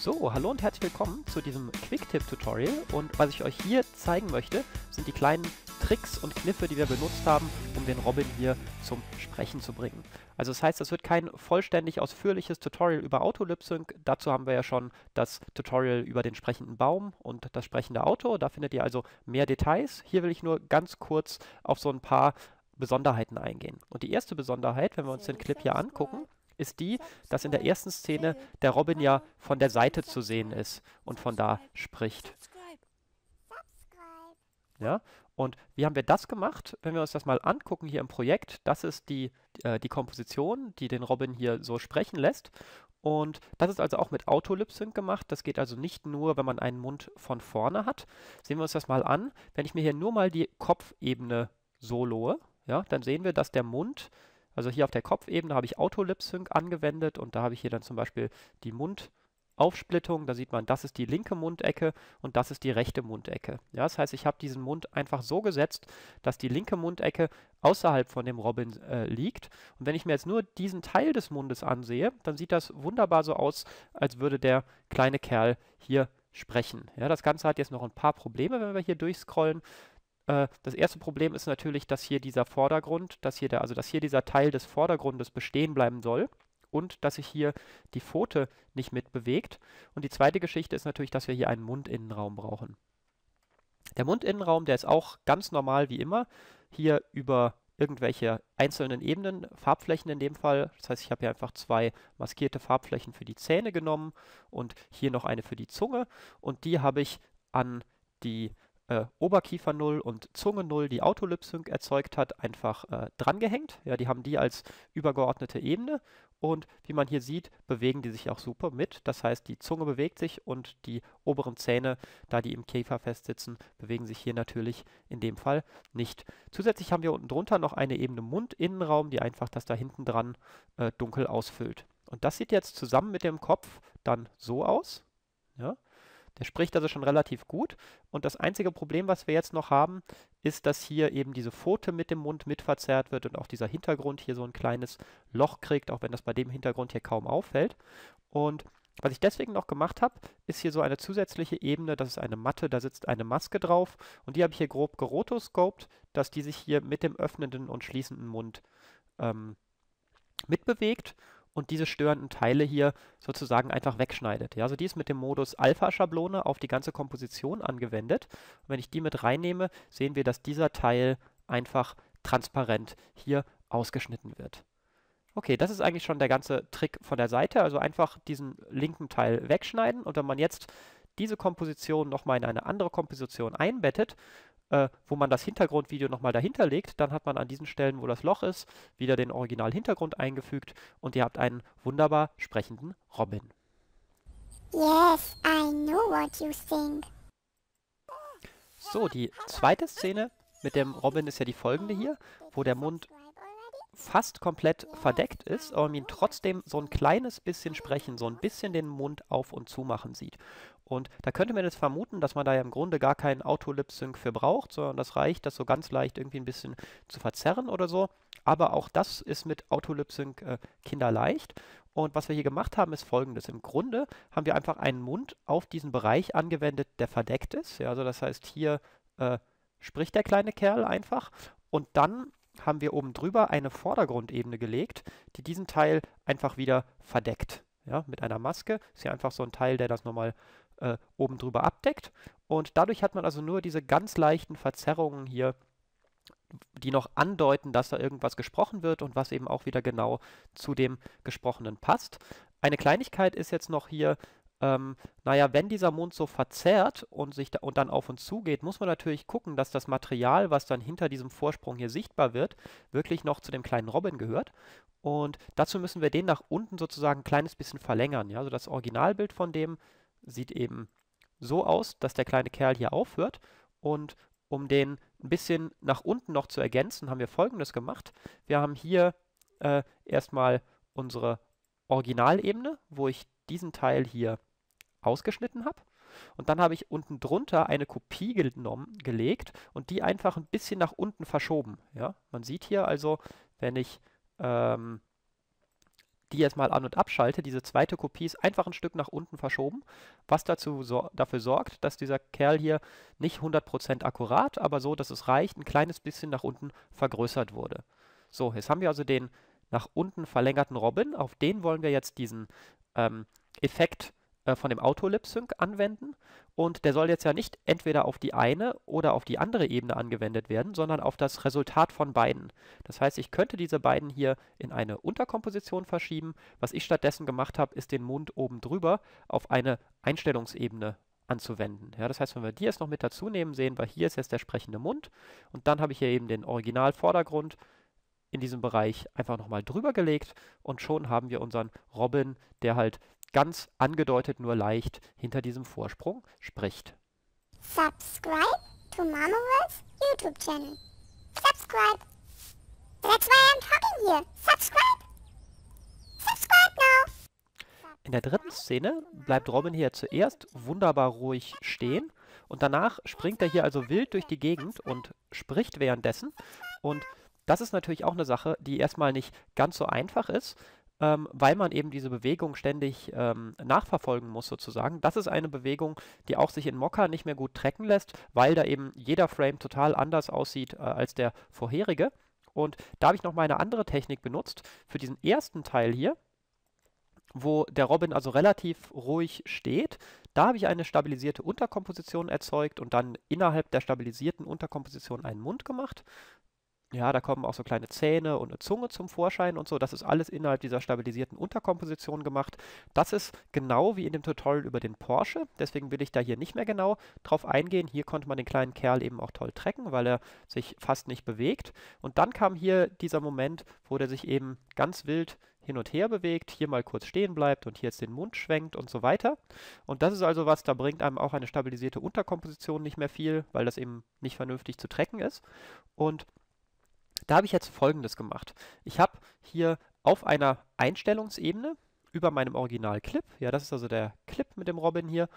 So, hallo und herzlich willkommen zu diesem Quicktip-Tutorial und was ich euch hier zeigen möchte, sind die kleinen Tricks und Kniffe, die wir benutzt haben, um den Robin hier zum Sprechen zu bringen. Also das heißt, es wird kein vollständig ausführliches Tutorial über Autolip-Sync. Dazu haben wir ja schon das Tutorial über den sprechenden Baum und das sprechende Auto. Da findet ihr also mehr Details. Hier will ich nur ganz kurz auf so ein paar Besonderheiten eingehen. Und die erste Besonderheit, wenn wir uns den Clip hier angucken, ist die, dass in der ersten Szene der Robin ja von der Seite zu sehen ist und von da spricht. Ja, und wie haben wir das gemacht? Wenn wir uns das mal angucken hier im Projekt, das ist die, äh, die Komposition, die den Robin hier so sprechen lässt. Und das ist also auch mit Auto-Lip-Sync gemacht. Das geht also nicht nur, wenn man einen Mund von vorne hat. Sehen wir uns das mal an. Wenn ich mir hier nur mal die Kopfebene soloe, ja, dann sehen wir, dass der Mund also hier auf der Kopfebene habe ich Auto-Lip-Sync angewendet und da habe ich hier dann zum Beispiel die Mundaufsplittung. Da sieht man, das ist die linke Mundecke und das ist die rechte Mundecke. Ja, das heißt, ich habe diesen Mund einfach so gesetzt, dass die linke Mundecke außerhalb von dem Robin äh, liegt. Und wenn ich mir jetzt nur diesen Teil des Mundes ansehe, dann sieht das wunderbar so aus, als würde der kleine Kerl hier sprechen. Ja, das Ganze hat jetzt noch ein paar Probleme, wenn wir hier durchscrollen. Äh, das erste Problem ist natürlich, dass hier dieser Vordergrund, dass hier der, also dass hier dieser Teil des Vordergrundes bestehen bleiben soll und dass sich hier die Pfote nicht mitbewegt. Und die zweite Geschichte ist natürlich, dass wir hier einen Mundinnenraum brauchen. Der Mundinnenraum, der ist auch ganz normal wie immer, hier über irgendwelche einzelnen Ebenen, Farbflächen in dem Fall. Das heißt, ich habe hier einfach zwei maskierte Farbflächen für die Zähne genommen und hier noch eine für die Zunge und die habe ich an die äh, Oberkiefer 0 und Zunge 0, die Autolip-Sync erzeugt hat, einfach äh, drangehängt. Ja, die haben die als übergeordnete Ebene und wie man hier sieht, bewegen die sich auch super mit. Das heißt, die Zunge bewegt sich und die oberen Zähne, da die im Käfer festsitzen, bewegen sich hier natürlich in dem Fall nicht. Zusätzlich haben wir unten drunter noch eine Ebene Mundinnenraum, die einfach das da hinten dran äh, dunkel ausfüllt. Und das sieht jetzt zusammen mit dem Kopf dann so aus. Ja. Der spricht also schon relativ gut. Und das einzige Problem, was wir jetzt noch haben, ist, dass hier eben diese Pfote mit dem Mund mit verzerrt wird und auch dieser Hintergrund hier so ein kleines Loch kriegt, auch wenn das bei dem Hintergrund hier kaum auffällt. Und was ich deswegen noch gemacht habe, ist hier so eine zusätzliche Ebene, das ist eine Matte, da sitzt eine Maske drauf und die habe ich hier grob gerotoscoped, dass die sich hier mit dem öffnenden und schließenden Mund ähm, mitbewegt und diese störenden Teile hier sozusagen einfach wegschneidet. Ja, also die ist mit dem Modus Alpha-Schablone auf die ganze Komposition angewendet. Und wenn ich die mit reinnehme, sehen wir, dass dieser Teil einfach transparent hier ausgeschnitten wird. Okay, das ist eigentlich schon der ganze Trick von der Seite. Also einfach diesen linken Teil wegschneiden und wenn man jetzt diese Komposition nochmal in eine andere Komposition einbettet, äh, wo man das Hintergrundvideo nochmal dahinter legt. Dann hat man an diesen Stellen, wo das Loch ist, wieder den Original-Hintergrund eingefügt und ihr habt einen wunderbar sprechenden Robin. Yes, I know what you think. So, die zweite Szene mit dem Robin ist ja die folgende hier, wo der Mund fast komplett verdeckt ist, aber man ihn trotzdem so ein kleines bisschen sprechen, so ein bisschen den Mund auf und zu machen sieht. Und da könnte man jetzt vermuten, dass man da ja im Grunde gar keinen Auto-Lip-Sync für braucht, sondern das reicht, das so ganz leicht irgendwie ein bisschen zu verzerren oder so. Aber auch das ist mit Auto-Lip-Sync äh, kinderleicht. Und was wir hier gemacht haben, ist folgendes. Im Grunde haben wir einfach einen Mund auf diesen Bereich angewendet, der verdeckt ist. Ja, also das heißt, hier äh, spricht der kleine Kerl einfach. Und dann haben wir oben drüber eine Vordergrundebene gelegt, die diesen Teil einfach wieder verdeckt. Ja, mit einer Maske ist hier einfach so ein Teil, der das nochmal äh, oben drüber abdeckt. Und dadurch hat man also nur diese ganz leichten Verzerrungen hier, die noch andeuten, dass da irgendwas gesprochen wird und was eben auch wieder genau zu dem Gesprochenen passt. Eine Kleinigkeit ist jetzt noch hier, ähm, naja, wenn dieser Mond so verzerrt und, sich da, und dann auf uns zugeht, muss man natürlich gucken, dass das Material, was dann hinter diesem Vorsprung hier sichtbar wird, wirklich noch zu dem kleinen Robin gehört. Und dazu müssen wir den nach unten sozusagen ein kleines bisschen verlängern. Ja? Also das Originalbild von dem sieht eben so aus, dass der kleine Kerl hier aufhört. Und um den ein bisschen nach unten noch zu ergänzen, haben wir folgendes gemacht. Wir haben hier äh, erstmal unsere Originalebene, wo ich diesen Teil hier ausgeschnitten habe. Und dann habe ich unten drunter eine Kopie genommen, gelegt und die einfach ein bisschen nach unten verschoben. Ja? Man sieht hier also, wenn ich ähm, die jetzt mal an- und abschalte, diese zweite Kopie ist einfach ein Stück nach unten verschoben, was dazu so, dafür sorgt, dass dieser Kerl hier nicht 100% akkurat, aber so, dass es reicht, ein kleines bisschen nach unten vergrößert wurde. So, jetzt haben wir also den nach unten verlängerten Robin, auf den wollen wir jetzt diesen ähm, Effekt äh, von dem Auto-Lip-Sync anwenden und der soll jetzt ja nicht entweder auf die eine oder auf die andere Ebene angewendet werden, sondern auf das Resultat von beiden. Das heißt, ich könnte diese beiden hier in eine Unterkomposition verschieben. Was ich stattdessen gemacht habe, ist den Mund oben drüber auf eine Einstellungsebene anzuwenden. Ja, das heißt, wenn wir die jetzt noch mit dazu nehmen, sehen wir, hier ist jetzt der sprechende Mund und dann habe ich hier eben den Original-Vordergrund in diesem Bereich einfach nochmal drüber gelegt und schon haben wir unseren Robin, der halt ganz angedeutet nur leicht hinter diesem Vorsprung spricht. Subscribe to Mamaverse YouTube channel. Subscribe. That's why I'm talking here. Subscribe. Subscribe now. In der dritten Szene bleibt Robin hier zuerst wunderbar ruhig stehen und danach springt er hier also wild durch die Gegend und spricht währenddessen. Und das ist natürlich auch eine Sache, die erstmal nicht ganz so einfach ist, ähm, weil man eben diese Bewegung ständig ähm, nachverfolgen muss sozusagen. Das ist eine Bewegung, die auch sich in Mocha nicht mehr gut tracken lässt, weil da eben jeder Frame total anders aussieht äh, als der vorherige. Und da habe ich noch mal eine andere Technik benutzt für diesen ersten Teil hier, wo der Robin also relativ ruhig steht. Da habe ich eine stabilisierte Unterkomposition erzeugt und dann innerhalb der stabilisierten Unterkomposition einen Mund gemacht. Ja, da kommen auch so kleine Zähne und eine Zunge zum Vorschein und so. Das ist alles innerhalb dieser stabilisierten Unterkomposition gemacht. Das ist genau wie in dem Tutorial über den Porsche. Deswegen will ich da hier nicht mehr genau drauf eingehen. Hier konnte man den kleinen Kerl eben auch toll trecken, weil er sich fast nicht bewegt. Und dann kam hier dieser Moment, wo der sich eben ganz wild hin und her bewegt, hier mal kurz stehen bleibt und hier jetzt den Mund schwenkt und so weiter. Und das ist also was, da bringt einem auch eine stabilisierte Unterkomposition nicht mehr viel, weil das eben nicht vernünftig zu trecken ist. Und da habe ich jetzt folgendes gemacht. Ich habe hier auf einer Einstellungsebene über meinem Original-Clip, ja, das ist also der Clip mit dem Robin hier,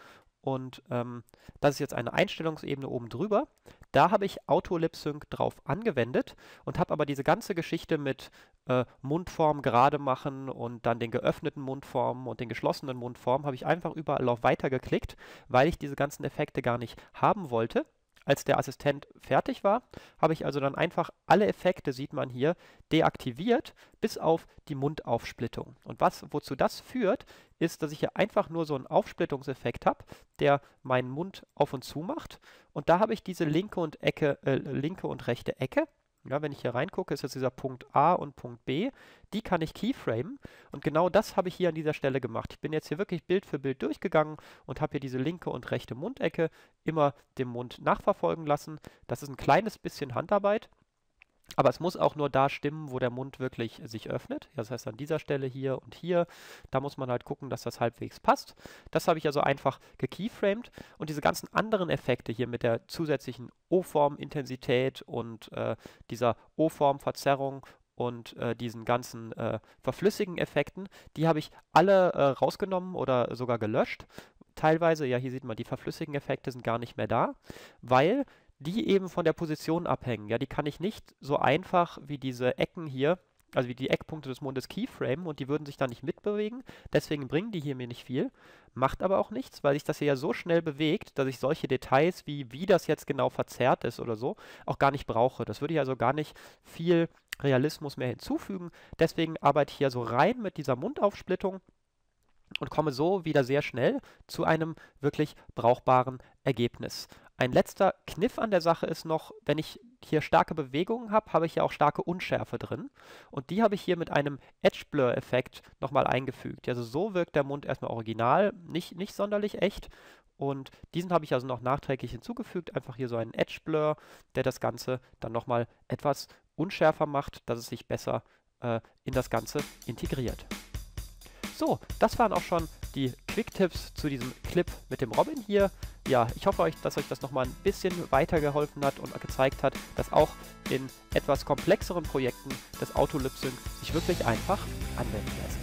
und ähm, das ist jetzt eine Einstellungsebene oben drüber. Da habe ich Auto-Lip-Sync drauf angewendet und habe aber diese ganze Geschichte mit äh, Mundform gerade machen und dann den geöffneten Mundformen und den geschlossenen Mundformen habe ich einfach überall auf Weiter geklickt, weil ich diese ganzen Effekte gar nicht haben wollte. Als der Assistent fertig war, habe ich also dann einfach alle Effekte, sieht man hier, deaktiviert, bis auf die Mundaufsplittung. Und was, wozu das führt, ist, dass ich hier einfach nur so einen Aufsplittungseffekt habe, der meinen Mund auf und zu macht. Und da habe ich diese linke und, Ecke, äh, linke und rechte Ecke. Ja, wenn ich hier reingucke, ist jetzt dieser Punkt A und Punkt B. Die kann ich keyframen und genau das habe ich hier an dieser Stelle gemacht. Ich bin jetzt hier wirklich Bild für Bild durchgegangen und habe hier diese linke und rechte Mundecke immer dem Mund nachverfolgen lassen. Das ist ein kleines bisschen Handarbeit. Aber es muss auch nur da stimmen, wo der Mund wirklich sich öffnet. Das heißt an dieser Stelle hier und hier. Da muss man halt gucken, dass das halbwegs passt. Das habe ich also einfach gekeyframed. Und diese ganzen anderen Effekte hier mit der zusätzlichen O-Form-Intensität und äh, dieser O-Form-Verzerrung und äh, diesen ganzen äh, verflüssigen Effekten, die habe ich alle äh, rausgenommen oder sogar gelöscht. Teilweise, ja, hier sieht man, die verflüssigen Effekte sind gar nicht mehr da, weil die eben von der Position abhängen. Ja, die kann ich nicht so einfach wie diese Ecken hier, also wie die Eckpunkte des Mondes Keyframe und die würden sich da nicht mitbewegen. Deswegen bringen die hier mir nicht viel. Macht aber auch nichts, weil sich das hier ja so schnell bewegt, dass ich solche Details wie wie das jetzt genau verzerrt ist oder so auch gar nicht brauche. Das würde ich also gar nicht viel Realismus mehr hinzufügen. Deswegen arbeite ich hier so rein mit dieser Mundaufsplittung und komme so wieder sehr schnell zu einem wirklich brauchbaren Ergebnis. Ein letzter Kniff an der Sache ist noch, wenn ich hier starke Bewegungen habe, habe ich ja auch starke Unschärfe drin. Und die habe ich hier mit einem Edge Blur Effekt nochmal eingefügt. Also so wirkt der Mund erstmal original, nicht, nicht sonderlich echt. Und diesen habe ich also noch nachträglich hinzugefügt. Einfach hier so einen Edge Blur, der das Ganze dann nochmal etwas unschärfer macht, dass es sich besser äh, in das Ganze integriert. So, das waren auch schon die Quick-Tipps zu diesem Clip mit dem Robin hier. Ja, ich hoffe euch, dass euch das nochmal ein bisschen weitergeholfen hat und gezeigt hat, dass auch in etwas komplexeren Projekten das Auto-Lip-Sync sich wirklich einfach anwenden lässt.